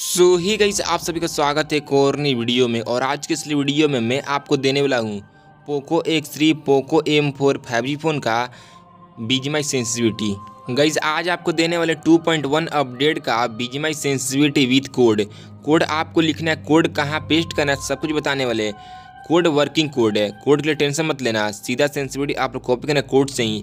सो ही गई आप सभी का स्वागत है कोरनी वीडियो में। और आज के इस वीडियो में मैं आपको देने वाला हूँ Poco X three Poco M four five G phone का बीजीमाई सेंसिटिविटी गईज आज आपको देने वाले 2.1 अपडेट का BGMI sensitivity with code code आपको लिखना है कोड कहाँ पेस्ट करना है, सब कुछ बताने वाले कोड वर्किंग कोड है। कोड के लिए टेंशन मत लेना। सीधा सेंसिटिविटी आप लोग कॉपी करना कोड से ही।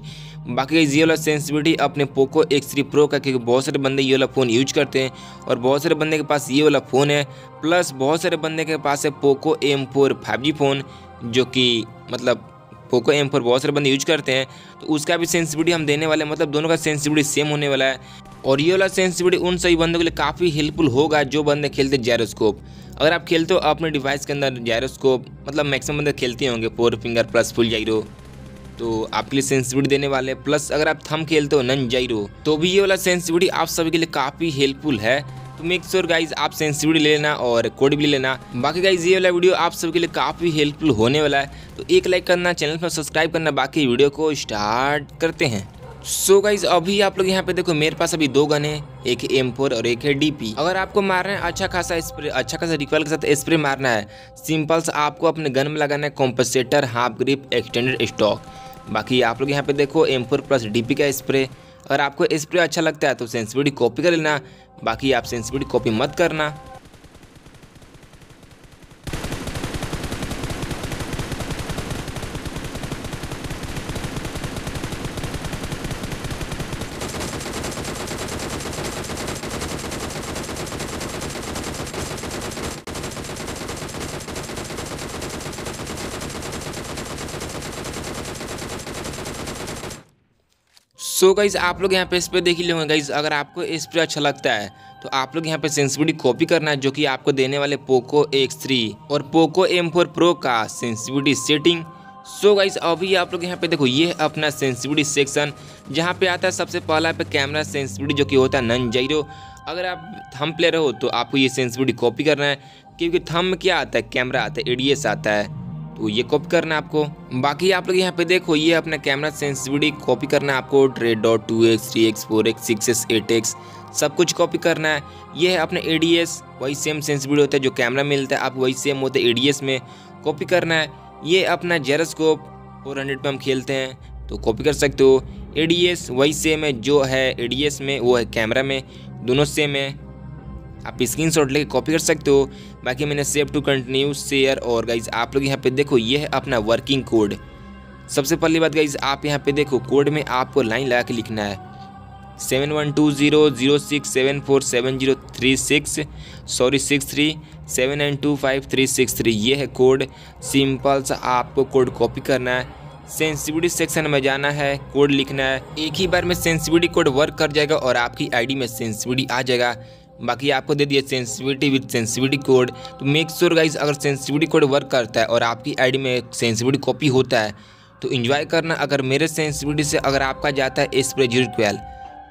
बाकी ये वाला सेंसिटिविटी अपने पोको एक्स थ्री प्रो का, क्योंकि बहुत सारे बंदे ये वाला फ़ोन यूज़ करते हैं और बहुत सारे बंदे के पास ये वाला फ़ोन है। प्लस बहुत सारे बंदे के पास है Poco M four five G phone जो कि मतलब पोको एम फोर बहुत सारे बंदे यूज़ करते हैं। तो उसका भी सेंसिटिविटी हम देने वाले हैं। मतलब दोनों का सेंसिटिविटी सेम होने वाला है। और ये वाला सेंसिटिविटी उन सभी बंदों के लिए काफ़ी हेल्पफुल होगा, जो बंदे खेलते जैरोस्कोप अगर आप खेलते हो अपने डिवाइस के अंदर जायरोस्कोप मतलब मैक्सिमम बंदे खेलते होंगे four finger plus full gyro तो आपके लिए सेंसिटिविटी देने वाले प्लस अगर आप थम खेलते हो नन जाइरो तो भी ये वाला सेंसिटिविटी आप सभी के लिए काफ़ी हेल्पफुल है। तो मेक श्योर गाइज़ आप सेंसिटिविटी ले लेना और कोड भी लेना। बाकी गाइज़ ये वाला वीडियो आप सबके लिए काफ़ी हेल्पफुल होने वाला है। तो एक लाइक करना चैनल पर सब्सक्राइब करना, बाकी वीडियो को स्टार्ट करते हैं। सो so गाइज़ अभी आप लोग यहाँ पे देखो, मेरे पास अभी दो गन है, एक एम फोर और एक है डीपी अगर आपको मारना है अच्छा खासा स्प्रे अच्छा खासा रिकॉल के साथ स्प्रे मारना है सिंपल सा आपको अपने गन में लगाना है compensator half grip extended stock बाकी आप लोग यहाँ पे देखो एम फोर प्लस डीपी का स्प्रे अगर आपको स्प्रे अच्छा लगता है तो सेंसिबिलिटी कॉपी कर लेना। बाकी आप सेंसिबिलिटी कॉपी मत करना। सो गाइज़ आप लोग यहाँ पे स्प्रे देख ही लेंगे गाइज़ अगर आपको स्प्रे अच्छा लगता है तो आप लोग यहाँ पे सेंसिटिविटी कॉपी करना है, जो कि आपको देने वाले पोको एक्स थ्री और पोको एम फोर प्रो का सेंसिटिविटी सेटिंग सो गाइज़ अभी आप लोग यहाँ पे देखो, ये अपना सेंसिटिविटी सेक्शन जहाँ पे आता है सबसे पहला पे कैमरा सेंसिटिविटी जो कि होता है नन ज़ीरो अगर आप थम प्लेयर हो तो आपको ये सेंसिटिविटी कॉपी करना है, क्योंकि थम में क्या आता है? कैमरा आता है एडीएस आता है। तो ये कॉपी करना है आपको। बाकी आप लोग यहाँ पे देखो, ये अपना कैमरा सेंसिटिविटी कॉपी करना है आपको। Red dot two X three X four X six X eight X सब कुछ कॉपी करना है। ये है अपने ADS वही सेम सेंसिटिविटी होता है जो कैमरा मिलता है। आप वही सेम होता है ए में कॉपी करना है। ये अपना जेरोस्कोप फोर हंड्रेड पर हम खेलते हैं तो कॉपी कर सकते हो। ए वही सेम है जो है ए में, वो है कैमरा में, दोनों सेम है। आप स्क्रीन शॉट लेके कॉपी कर सकते हो। बाकी मैंने सेव टू कंटिन्यू शेयर और गाइज़ आप लोग यहाँ पे देखो ये है अपना वर्किंग कोड सबसे पहली बात गाइज़ आप यहाँ पे देखो कोड में आपको लाइन लगा के लिखना है। Seven one two zero zero six seven four seven zero three six sorry six three seven nine two five three six three ये है कोड सिंपल सा आपको कोड कॉपी करना है। सेंसिटिविटी सेक्शन में जाना है कोड लिखना है। एक ही बार में सेंसिटिविटी कोड वर्क कर जाएगा और आपकी आईडी में सेंसिटिविटी आ जाएगा। बाकी आपको दे दिया सेंसिविटी विद सेंसिविटी कोड तो मेक श्योर गाइस अगर सेंसिविटी कोड वर्क करता है और आपकी आईडी में एक सेंसिविटी कॉपी होता है तो इन्जॉय करना। अगर मेरे सेंसिविटी से अगर आपका जाता है स्प्रे ज़ीरो ट्वेल्व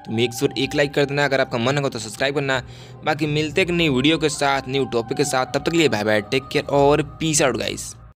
तो मेक श्योर एक लाइक कर देना। अगर आपका मन होगा तो सब्सक्राइब करना। बाकी मिलते एक नई वीडियो के साथ न्यू टॉपिक के साथ। तब तक लिए बाय बाय टेक केयर और पीस आउट गाइस